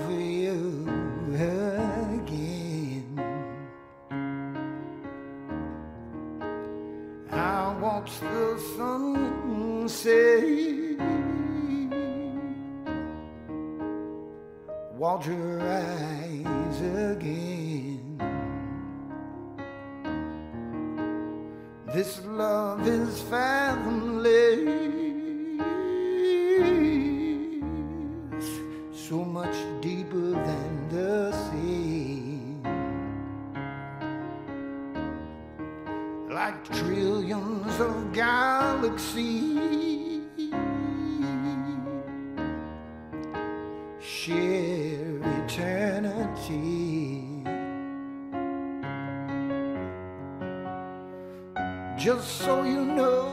for you again. I watch the sunset, watch your eyes again. This like trillions of galaxies. Share eternity. Just so you know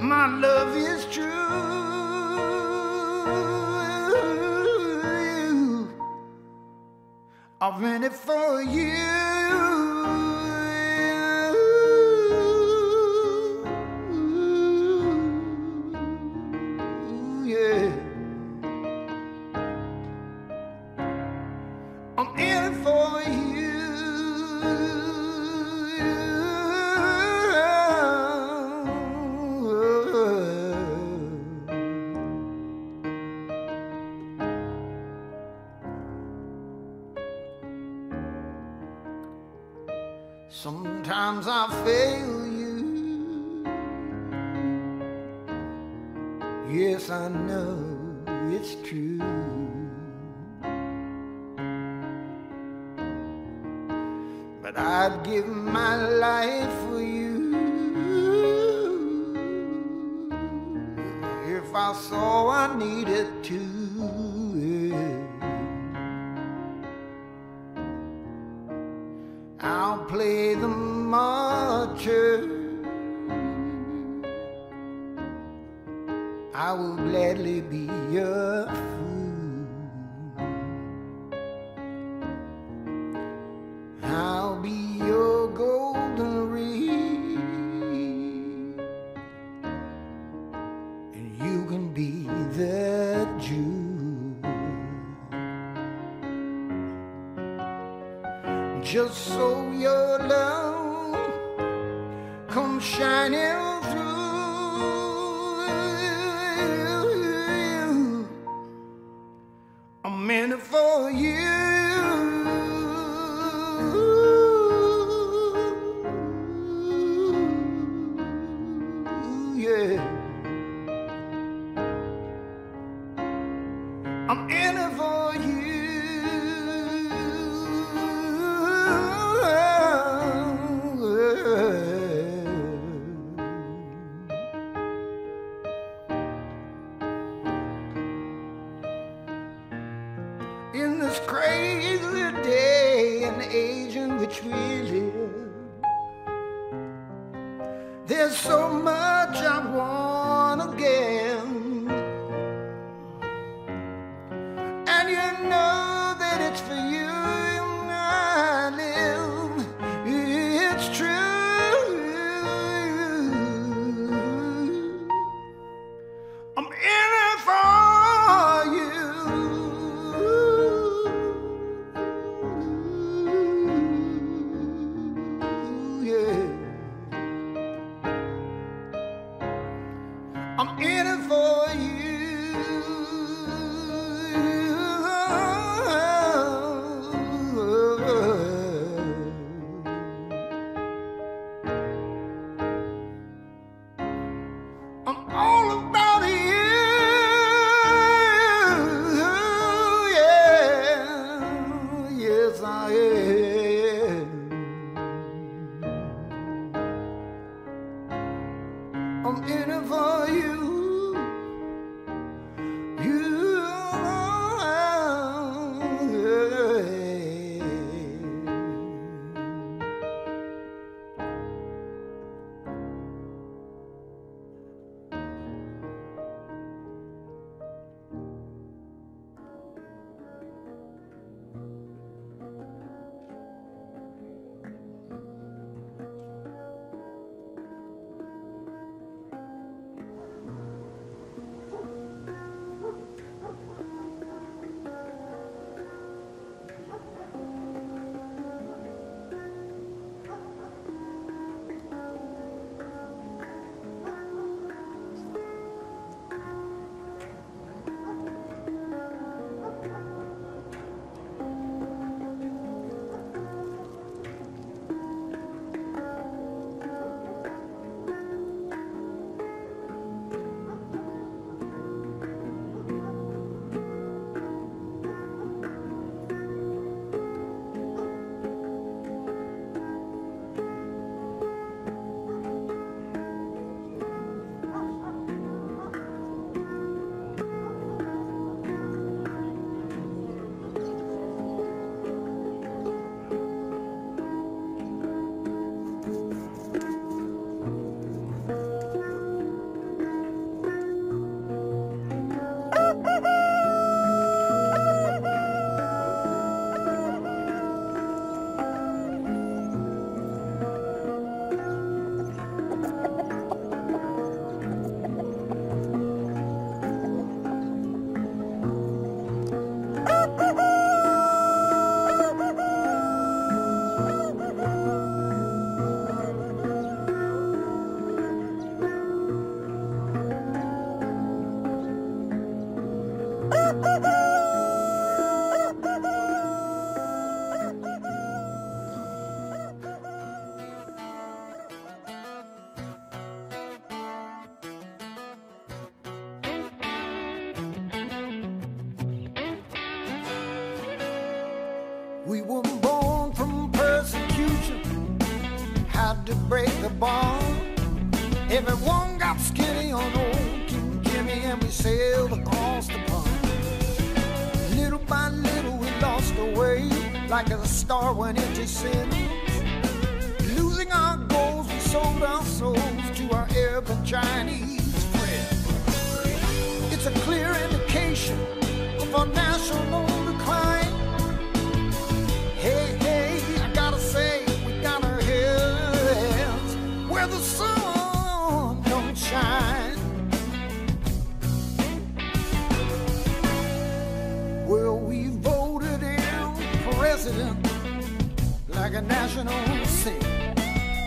my love is true. I've been it for you it's true. But I'd give my life for you if I saw I needed to. gladly be your. querer yeah. Everyone got skinny on old King Jimmy and we sailed across the pond. Little by little we lost our way like a star went into sin. Losing our goals, we sold our souls to our Arab and Chinese friends. It's a clear indication of our national president like a national sin.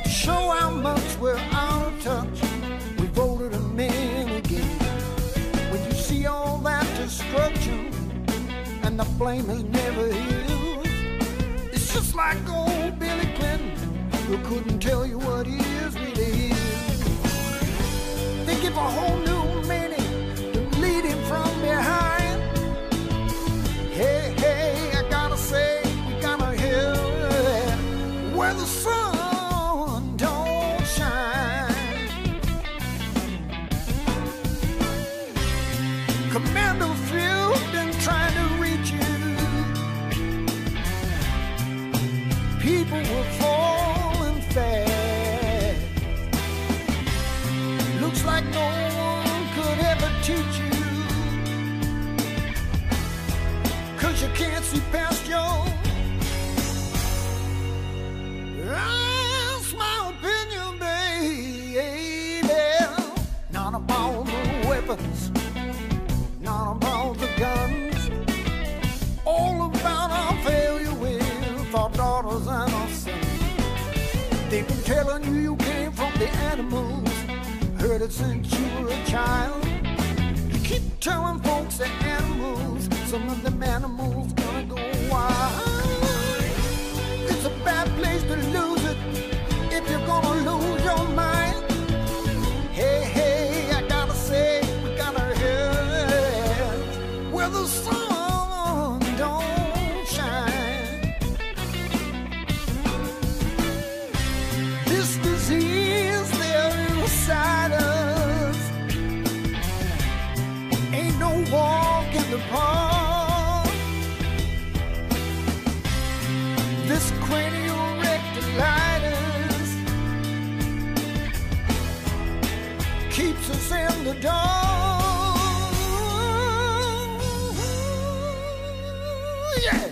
Show how much we're out of touch, we voted him in again. When you see all that destruction and the flame has never healed, it's just like old Billy Clinton who couldn't tell you what he is really is. They give a whole new meaning to leading from behind. You you came from the animals, heard it since you were a child. You keep telling folks they're animals, some of them animals gonna go wild. It's a bad place to lose it if you're gonna lose Yeah,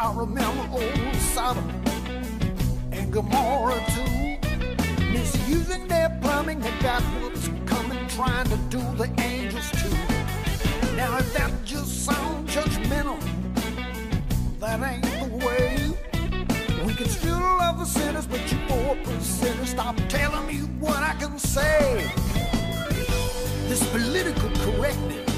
I remember old Sodom and Gomorrah too, misusing their plumbing. They got what's coming, trying to do the angels too. Now if that just sounds judgmental, that ain't the way. We can still love the sinners, but you poor percenters, stop telling me what I can say. This political correctness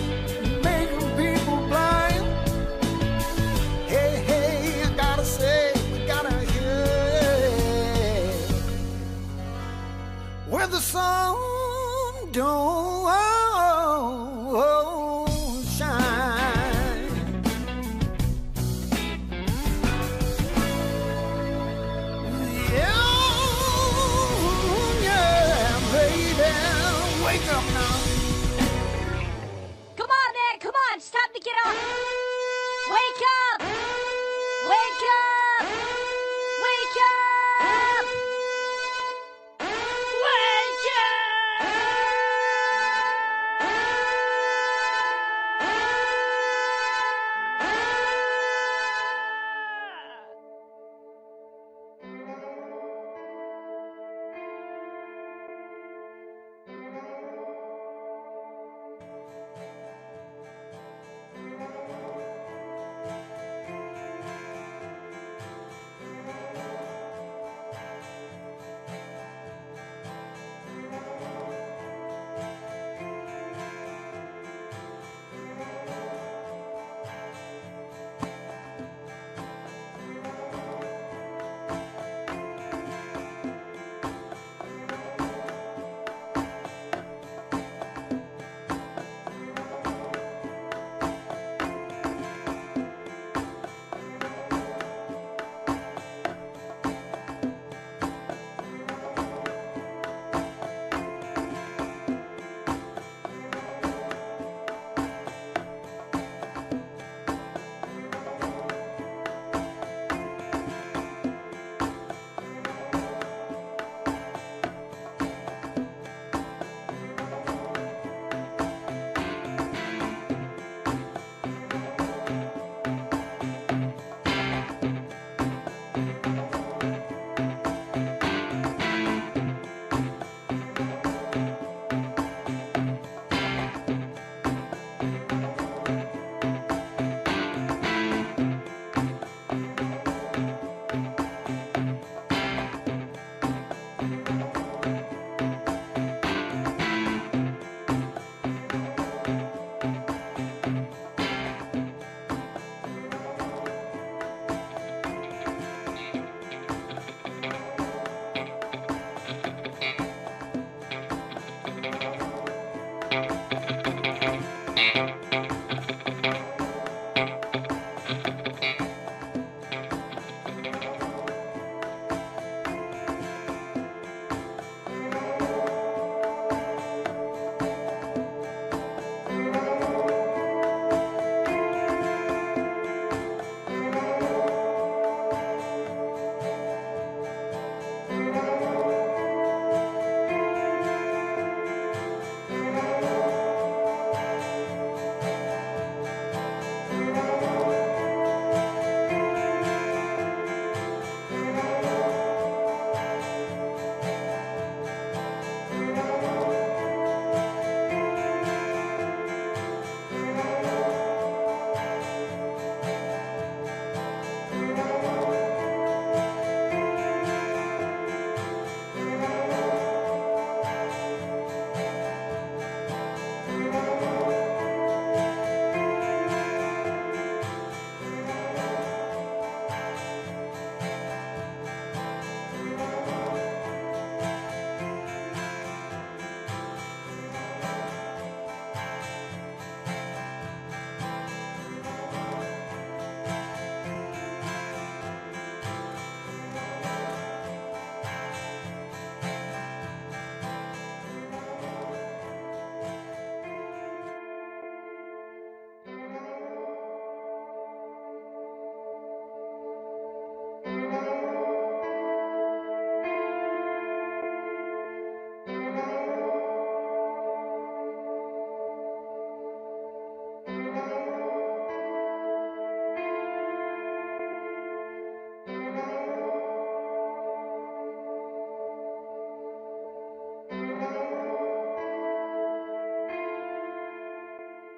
don't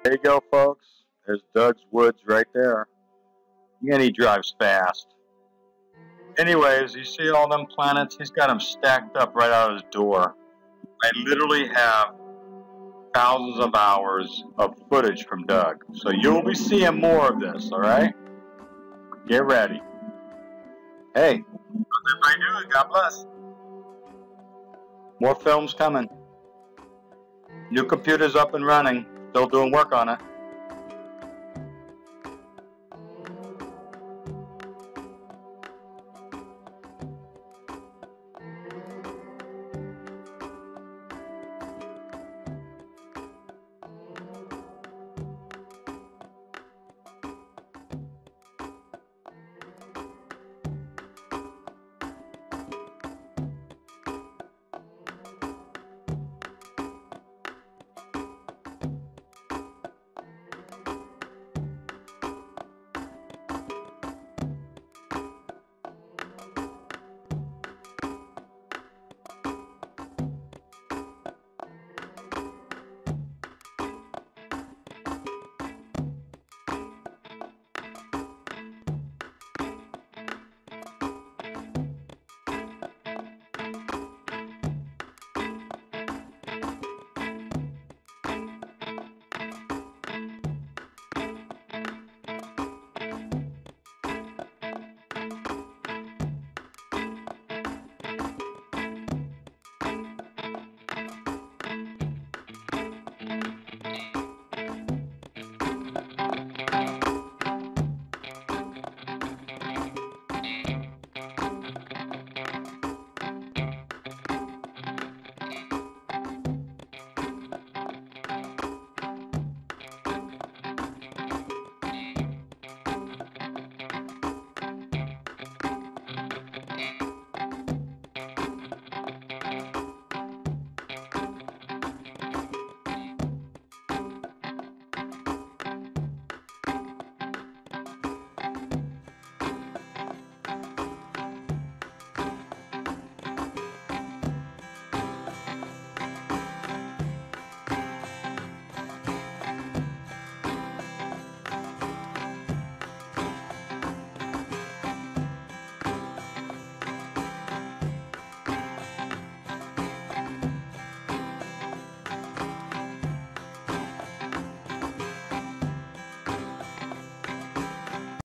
There you go, folks. There's Doug's Woods right there. And he drives fast. Anyways, you see all them planets? He's got them stacked up right out of his door. I literally have thousands of hours of footage from Doug. So you'll be seeing more of this, all right? Get ready. Hey, how's everybody doing? God bless. More films coming. New computer's up and running. Still doing work on it.